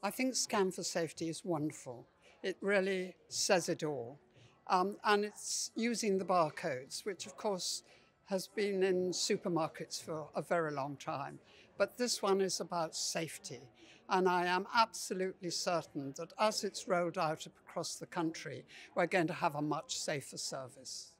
I think Scan for Safety is wonderful. It really says it all. Um, and it's using the barcodes, which of course has been in supermarkets for a very long time. But this one is about safety. And I am absolutely certain that as it's rolled out across the country, we're going to have a much safer service.